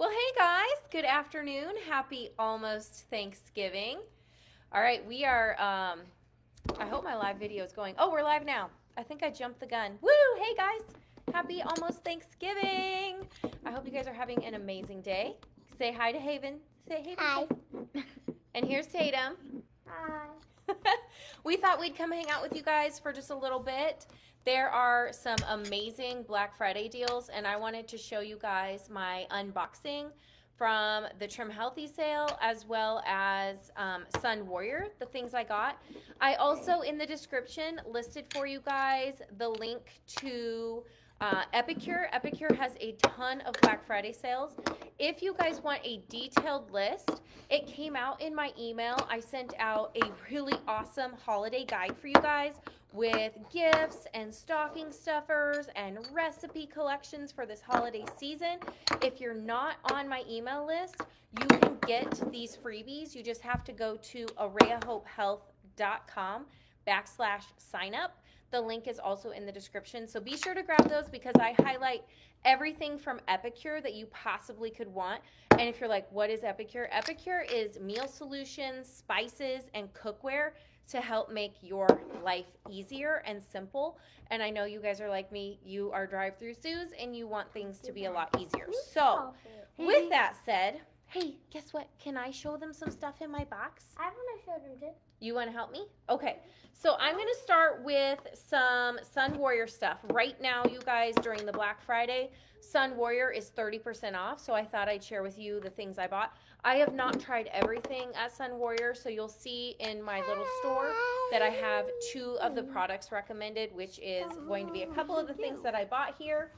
Well, hey guys, good afternoon. Happy almost Thanksgiving. All right, we are, um, I hope my live video is going. Oh, we're live now. I think I jumped the gun. Woo! Hey guys, happy almost Thanksgiving. I hope you guys are having an amazing day. Say hi to Haven. Say Haven. Hi. And here's Tatum. Hi. we thought we'd come hang out with you guys for just a little bit. There are some amazing Black Friday deals, and I wanted to show you guys my unboxing from the Trim Healthy sale as well as um, Sunwarrior, the things I got. I also, in the description, listed for you guys the link to uh, Epicure. Epicure has a ton of Black Friday sales. If you guys want a detailed list, it came out in my email. I sent out a really awesome holiday guide for you guys with gifts and stocking stuffers and recipe collections for this holiday season. If you're not on my email list, you can get these freebies. You just have to go to arayahopehealth.com backslash sign up. The link is also in the description. So be sure to grab those because I highlight everything from Epicure that you possibly could want. And if you're like, what is Epicure? Epicure is meal solutions, spices, and cookware to help make your life easier and simple. And I know you guys are like me, you are drive through Sue's and you want things to be a lot easier. So, with that said, hey, guess what? Can I show them some stuff in my box? I want to show them too. You want to help me? Okay. So I'm going to start with some Sunwarrior stuff. Right now, you guys, during the Black Friday, Sunwarrior is 30% off. So I thought I'd share with you the things I bought. I have not tried everything at Sunwarrior. So you'll see in my little store that I have two of the products recommended, which is going to be a couple of the things that I bought here.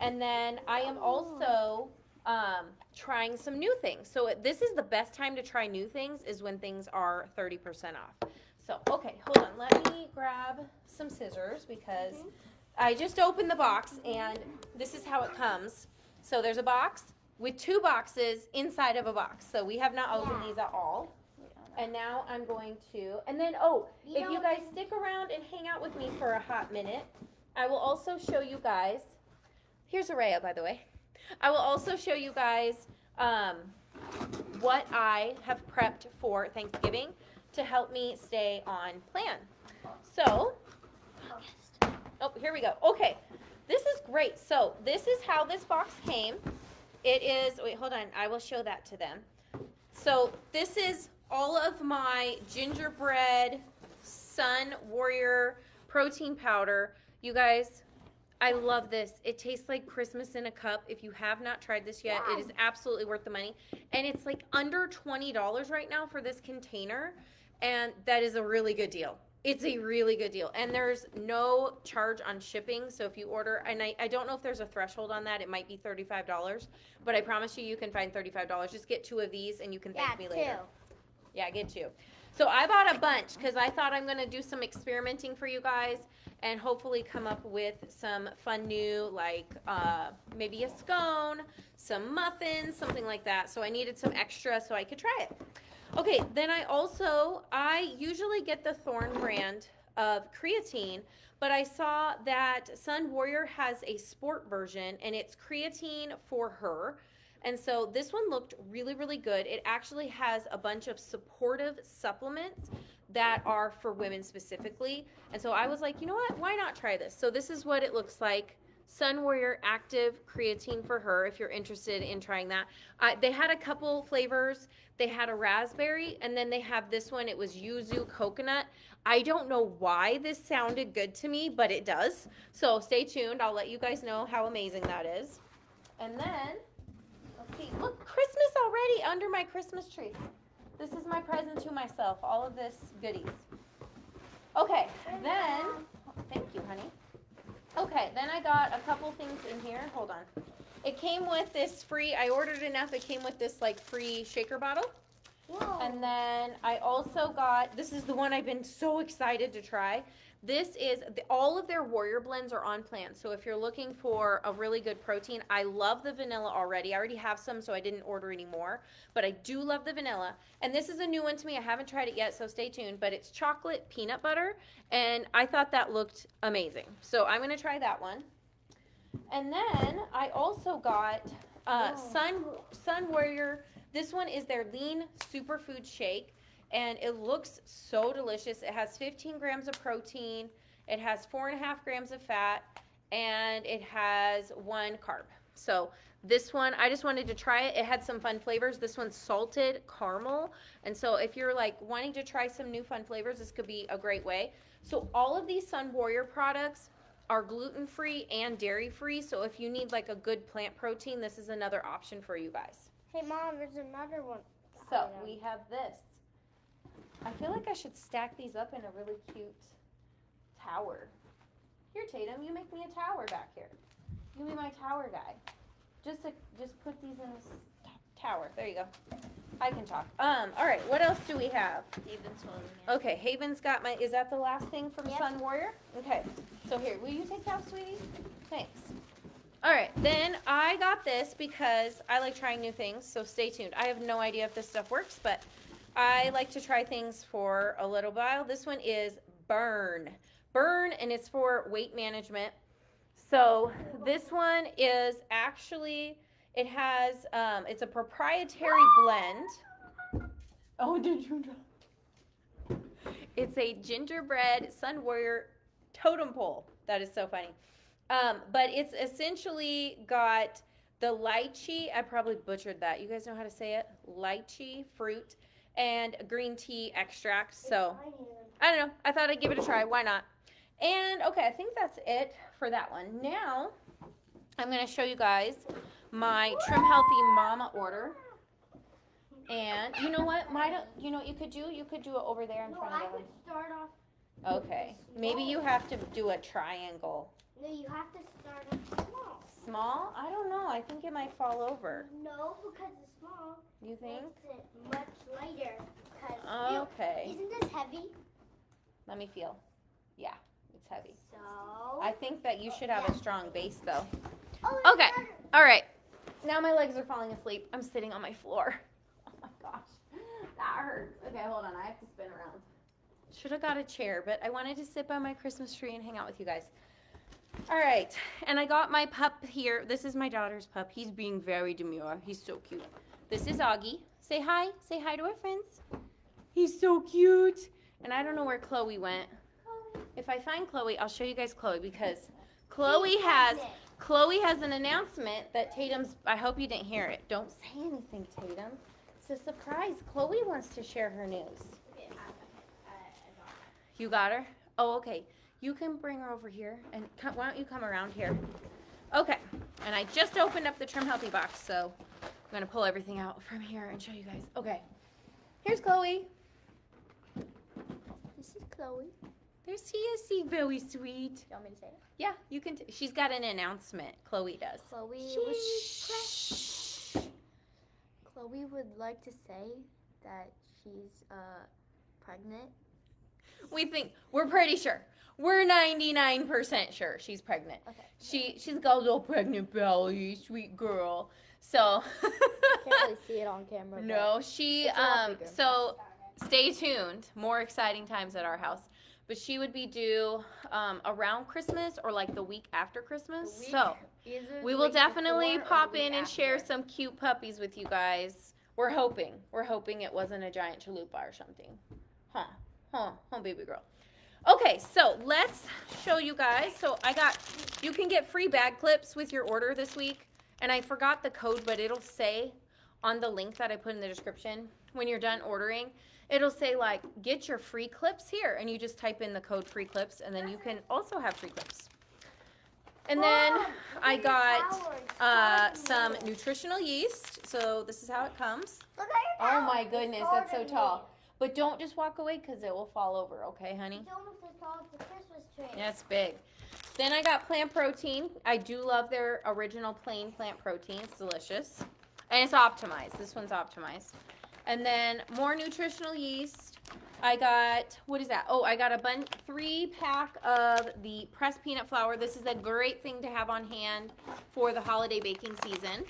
And then I am also um, trying some new things. So this is the best time to try new things is when things are 30% off. So, okay, hold on. Let me grab some scissors because I just opened the box and this is how it comes. So there's a box with two boxes inside of a box. So we have not opened these at all. And now I'm going to, and then, oh, You if you guys stick around and hang out with me for a hot minute, I will also show you guys, here's Araya, by the way. I will also show you guys um, what I have prepped for Thanksgiving to help me stay on plan. So, oh, here we go. Okay, this is great. So, this is how this box came. It is, wait, hold on. I will show that to them. So, this is all of my gingerbread Sun Warrior protein powder. You guys, I love this. It tastes like Christmas in a cup. If you have not tried this yet, it is absolutely worth the money. And it's like under $20 right now for this container. And that is a really good deal. It's a really good deal. And there's no charge on shipping. So if you order, and I, I don't know if there's a threshold on that, it might be $35. But I promise you, you can find $35. Just get two of these and you can thank Yeah, me later. two. Yeah, get you. So I bought a bunch because I thought I'm going to do some experimenting for you guys and hopefully come up with some fun new, like uh, maybe a scone, some muffins, something like that. So I needed some extra so I could try it. Okay, then I also, I usually get the Thorne brand of creatine, but I saw that Sunwarrior has a sport version and it's creatine for her. And so this one looked really, really good. It actually has a bunch of supportive supplements that are for women specifically. And so I was like, you know what? Why not try this? So this is what it looks like. Sunwarrior Active Creatine for her, if you're interested in trying that. Uh, they had a couple flavors. They had a raspberry, and then they have this one. It was yuzu coconut. I don't know why this sounded good to me, but it does. So stay tuned. I'll let you guys know how amazing that is. And then see. Look, Christmas already under my Christmas tree. This is my present to myself. All of this goodies. Okay, then, thank you, honey. Okay, then I got a couple things in here. Hold on. It came with this free, I ordered enough, it came with this like free shaker bottle. Whoa. And then I also got, this is the one I've been so excited to try. This is, the, all of their Warrior blends are on plan. So if you're looking for a really good protein, I love the vanilla already. I already have some, so I didn't order any more. But I do love the vanilla. And this is a new one to me. I haven't tried it yet, so stay tuned. But it's chocolate peanut butter. And I thought that looked amazing. So I'm going to try that one. And then I also got uh, Oh. Sun Sunwarrior. This one is their lean superfood shake, and it looks so delicious. It has 15 grams of protein. It has four and a half grams of fat, and it has one carb. So this one, I just wanted to try it. It had some fun flavors. This one's salted caramel, and so if you're like wanting to try some new fun flavors, this could be a great way. So all of these Sunwarrior products are gluten free and dairy free. So if you need like a good plant protein, this is another option for you guys. Hey, Mom, there's another one. So we have this. I feel like I should stack these up in a really cute tower. Here, Tatum, you make me a tower back here. You be my tower guy. Just to, just put these in this tower. There you go. I can talk. Um. All right. What else do we have? Haven's holding it. Okay. Haven's got my. Is that the last thing from Yep. Sunwarrior? Okay. So here, will you take that, sweetie? Thanks. All right. Then I got this because I like trying new things. So stay tuned. I have no idea if this stuff works, but I like to try things for a little while. This one is Burn. Burn, and it's for weight management. So this one is actually it has um, it's a proprietary blend. Oh, did you drop? It's a gingerbread Sunwarrior totem pole. That is so funny. Um, but it's essentially got the lychee. I probably butchered that. You guys know how to say it? Lychee fruit and green tea extract. So I don't know. I thought I'd give it a try. Why not? And okay, I think that's it for that one. Now I'm gonna show you guys my Trim Healthy Mama order. And you know what? Don't, you know what you could do? You could do it over there in No, front I of could start off. Okay. Maybe you have to do a triangle. No, you have to start off small. I don't know. I think it might fall over. No, because it's small You think? makes it much lighter. Cause Okay. isn't this heavy? Let me feel. Yeah, it's heavy. So. I think that you should have a strong base though. Oh, Okay. another- All right. Now my legs are falling asleep. I'm sitting on my floor. Oh my gosh. That hurts. Okay, hold on. I have to spin around. Should have got a chair, but I wanted to sit by my Christmas tree and hang out with you guys. All right. And I got my pup here. This is my daughter's pup. He's being very demure. He's so cute. This is Augie. Say hi. Say hi to our friends. He's so cute. And I don't know where Chloe went. If I find Chloe, I'll show you guys Chloe because Chloe has. Chloe has an announcement that Tatum's. I hope you didn't hear it. Don't say anything, Tatum. It's a surprise. Chloe wants to share her news. You got her? Oh, okay. You can bring her over here. And come, why don't you come around here? Okay. And I just opened up the Trim Healthy box, so I'm going to pull everything out from here and show you guys. Okay. Here's Chloe. This is Chloe. There's is. Very sweet. You want me to say it? Yeah, you can. T- she's got an announcement. Chloe does. Chloe Shh. Chloe would like to say that she's uh pregnant. We think we're pretty sure. We're 99% sure she's pregnant. Okay. She she's got a little pregnant belly, sweet girl. So Can't really see it on camera. No, she It's a lot um so stay tuned. More exciting times at our house. But she would be due um, around Christmas or like the week after Christmas. week- So we will definitely pop in and share some cute puppies with you guys. We're hoping. We're hoping it wasn't a giant chalupa or something. Huh. Huh. Huh, baby girl. Okay, so let's show you guys. So I got, you can get free bag clips with your order this week. And I forgot the code, but it'll say on the link that I put in the description when you're done ordering, it'll say like, get your free clips here. And you just type in the code free clips and then you can also have free clips. And then I got your tower. It's uh, some nutritional yeast. So this is how it comes. Look at your Oh my goodness, that's so tall. But don't just walk away because it will fall over, okay, honey? It's almost as tall as the Christmas tree. That's big. Then I got plant protein. I do love their original plain plant protein. It's delicious. And it's optimized. This one's optimized. And then more nutritional yeast. I got, what is that? Oh, I got a bun, three pack of the pressed peanut flour. This is a great thing to have on hand for the holiday baking season.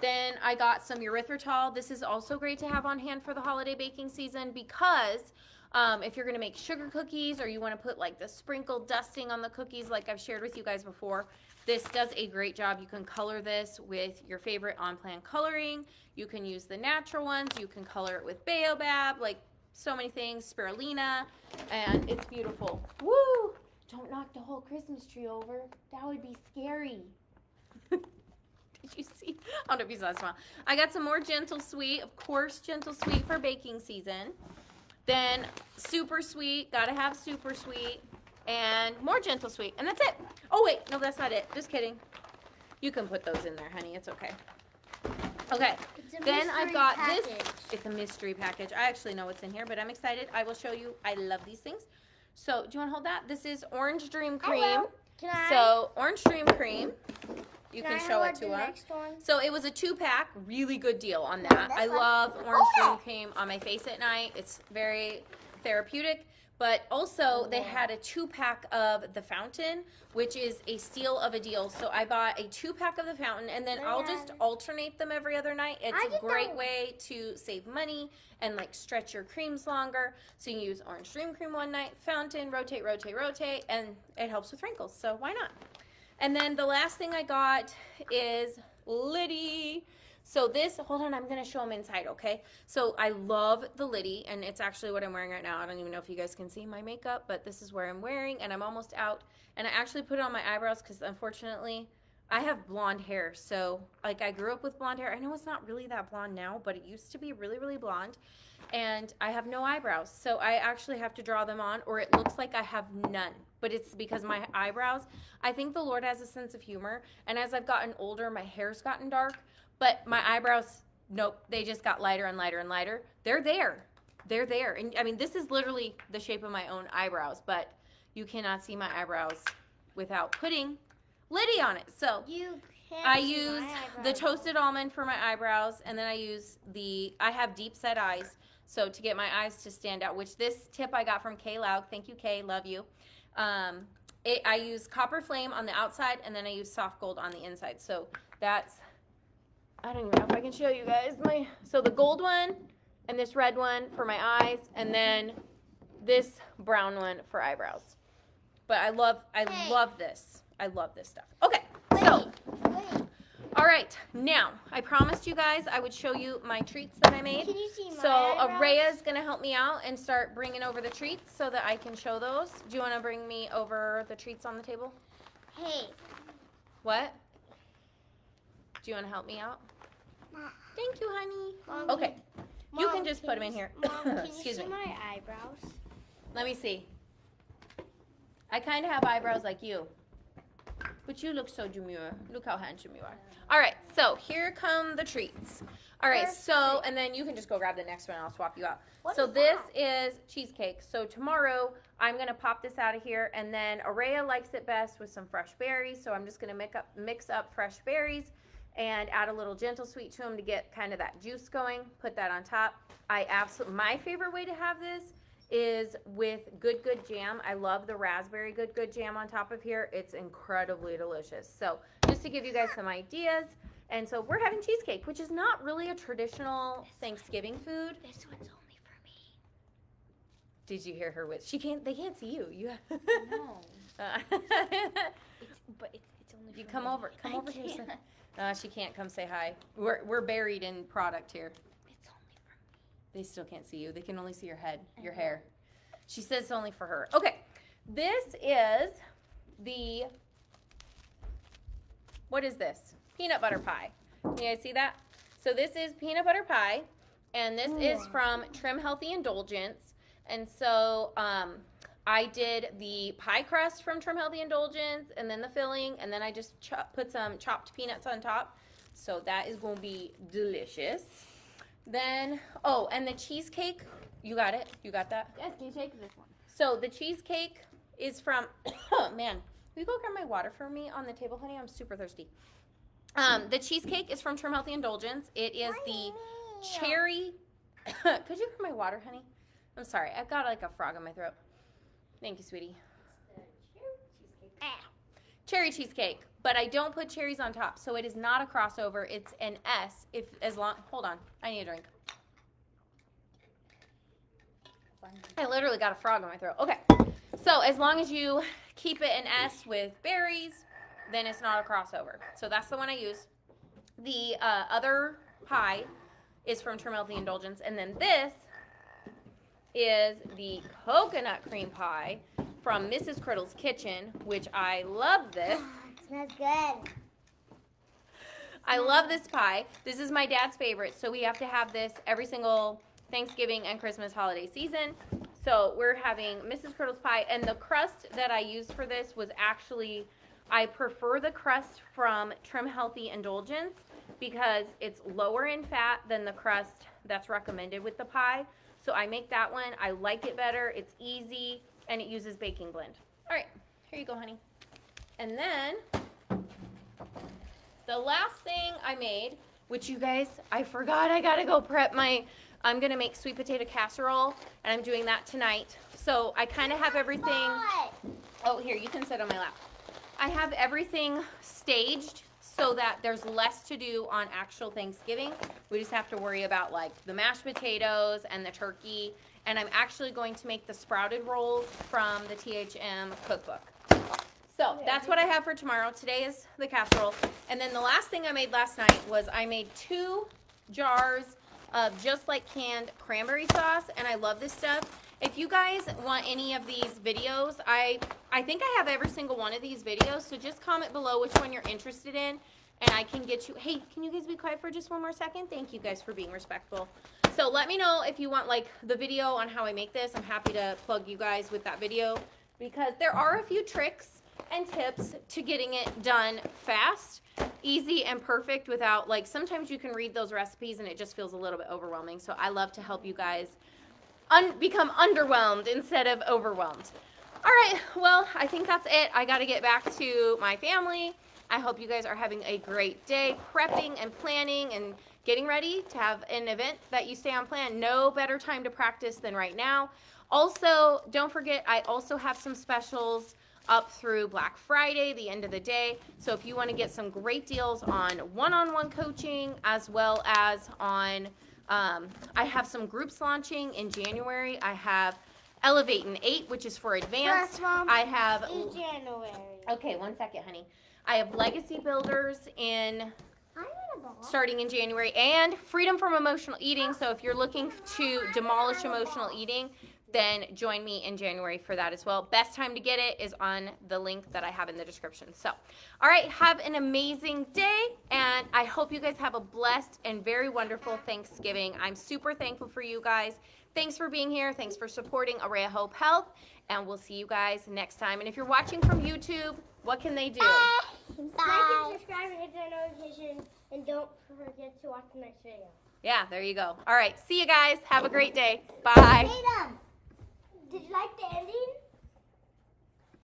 Then I got some erythritol. This is also great to have on hand for the holiday baking season because um, if you're gonna make sugar cookies or you want to put like the sprinkled dusting on the cookies, like I've shared with you guys before, This does a great job. You can color this with your favorite on-plan coloring. You can use the natural ones. You can color it with Baobab, like so many things, spirulina, and it's beautiful. Woo! Don't knock the whole Christmas tree over. That would be scary. Did you see? I don't know if you saw that smile. I got some more Gentle Sweet. Of course, Gentle Sweet for baking season. Then Super Sweet. Gotta have Super Sweet and more gentle sweet. And that's it. Oh, wait. No, that's not it. Just kidding. You can put those in there, honey. It's okay. Okay. Then I've got package. this. It's a mystery package. I actually know what's in here, but I'm excited. I will show you. I love these things. So, do you want to hold that? This is Orange Dream oh, Cream. Can I? So, Orange Dream Cream. You can, can show it to us. So it was a two pack, really good deal on that. I love orange oh. dream cream on my face at night. It's very therapeutic. But also, they had a two pack of the fountain, which is a steal of a deal. So I bought a two pack of the fountain, and then I'll just alternate them every other night. It's a great way to save money and like stretch your creams longer. So you use orange dream cream one night, fountain, rotate, rotate, rotate, and it helps with wrinkles. So why not? And then the last thing I got is Liddy. So this, hold on, I'm to show them inside, okay? So I love the Liddy, and it's actually what I'm wearing right now. I don't even know if you guys can see my makeup, but this is where I'm wearing, and I'm almost out. And I actually put it on my eyebrows because unfortunately, I have blonde hair. So, like, I grew up with blonde hair. I know it's not really that blonde now, but it used to be really, really blonde. And I have no eyebrows. So I actually have to draw them on, or it looks like I have none. But it's because my eyebrows, I think the Lord has a sense of humor. And as I've gotten older, my hair's gotten dark. But my eyebrows, nope, they just got lighter and lighter and lighter. They're there. They're there. And I mean, this is literally the shape of my own eyebrows, but you cannot see my eyebrows without putting Liddy on it. So you I use the toasted almond for my eyebrows, and then I use the, I have deep set eyes. So to get my eyes to stand out, which this tip I got from Kay Laug. Thank you, Kay. Love you. Um, it, I use copper flame on the outside, and then I use soft gold on the inside. So that's I don't even know if I can show you guys my, so the gold one and this red one for my eyes and then this brown one for eyebrows. But I love, I hey. love this. I love this stuff. Okay, so, all right, now, I promised you guys I would show you my treats that I made. Can you see my So Araya is going to help me out and start bringing over the treats so that I can show those. Do you want to bring me over the treats on the table? Hey. What? Do you want to help me out? Thank you, honey. Mom, okay. Mom, you can just put them in here. Mom, Excuse me. Can you see my eyebrows? Let me see. I kind of have eyebrows like you. But you look so demure. Look how handsome you are. All right, so here come the treats. All right, so, and then you can just go grab the next one. I'll swap you out. What so is this is cheesecake. So tomorrow, I'm going to pop this out of here. And then Araya likes it best with some fresh berries. So I'm just going to mix up, mix up fresh berries and add a little gentle sweet to them to get kind of that juice going. Put that on top. I absolutely, my favorite way to have this is with Good Good Jam. I love the raspberry Good Good Jam on top of here. It's incredibly delicious. So just to give you guys some ideas. And so we're having cheesecake, which is not really a traditional this Thanksgiving one, food. This one's only for me. Did you hear her with? She can't. They can't see you. You. no. Uh, it's, but it's, it's only. You come me. over. Come I over can't. here. Uh, she can't come say hi. We're, we're buried in product here. It's only for me. They still can't see you. They can only see your head, your hair. She says it's only for her. Okay, this is the, what is this? Peanut butter pie. Can you guys see that? So this is peanut butter pie, and this is from Trim Healthy Indulgence. And so um, I did the pie crust from Trim Healthy Indulgence and then the filling and then I just put some chopped peanuts on top. So that is going to be delicious. Then, oh, and the cheesecake, you got it? You got that? Yes, can you take this one? So the cheesecake is from, oh man, will you go grab my water for me on the table, honey? I'm super thirsty. Um, the cheesecake is from Trim Healthy Indulgence. It is the cherry, could you grab my water, honey? I'm sorry, I've got like a frog in my throat. Thank you, sweetie. Cherry cheesecake, but I don't put cherries on top, so it is not a crossover. It's an S. If as long, hold on, I need a drink. I literally got a frog in my throat. Okay, so as long as you keep it an S with berries, then it's not a crossover. So that's the one I use. The uh, other pie is from Trim Healthy Indulgence, and then this is the coconut cream pie from Mrs. Criddle's Kitchen, which I love this. it smells good. I love this pie. This is my dad's favorite, so we have to have this every single Thanksgiving and Christmas holiday season. So we're having Mrs. Criddle's pie, and the crust that I used for this was actually, I prefer the crust from Trim Healthy Indulgence because it's lower in fat than the crust that's recommended with the pie. So I make that one. I like it better. It's easy, and it uses baking blend. All right, here you go, honey. And then the last thing I made, which you guys, I forgot I gotta go prep my, I'm gonna make sweet potato casserole, and I'm doing that tonight. So I kind of have everything. Oh, here, you can sit on my lap. I have everything staged so that there's less to do on actual Thanksgiving. We just have to worry about like the mashed potatoes and the turkey. And I'm actually going to make the sprouted rolls from the THM cookbook. So that's what I have for tomorrow. Today is the casserole. And then the last thing I made last night was I made two jars of just like canned cranberry sauce. And I love this stuff. If you guys want any of these videos, I, I think I have every single one of these videos. So just comment below which one you're interested in. And I can get you, hey, can you guys be quiet for just one more second? Thank you guys for being respectful. So let me know if you want like the video on how I make this. I'm happy to plug you guys with that video because there are a few tricks and tips to getting it done fast, easy, and perfect without like sometimes you can read those recipes and it just feels a little bit overwhelming. So I love to help you guys un- become underwhelmed instead of overwhelmed. All right, well, I think that's it. I got to get back to my family. I hope you guys are having a great day prepping and planning and getting ready to have an event that you stay on plan. No better time to practice than right now. Also, don't forget, I also have some specials up through Black Friday, the end of the day. So if you want to get some great deals on one-on-one coaching as well as on, um, I have some groups launching in January. I have Elevate in 8, which is for advanced. Yes, Mom. I have, In January. okay, one second, honey. I have Legacy Builders in I want a ball. starting in January and Freedom from Emotional Eating. So if you're looking to demolish emotional eating, then join me in January for that as well. Best time to get it is on the link that I have in the description. So, all right, have an amazing day, and I hope you guys have a blessed and very wonderful Thanksgiving. I'm super thankful for you guys. Thanks for being here. Thanks for supporting Araya Hope Health, and we'll see you guys next time. And if you're watching from YouTube, what can they do? Like Bye. and subscribe and hit the notification. And don't forget to watch the next video. Yeah, there you go. All right, see you guys. Have a great day. Bye. Tatum, did you like the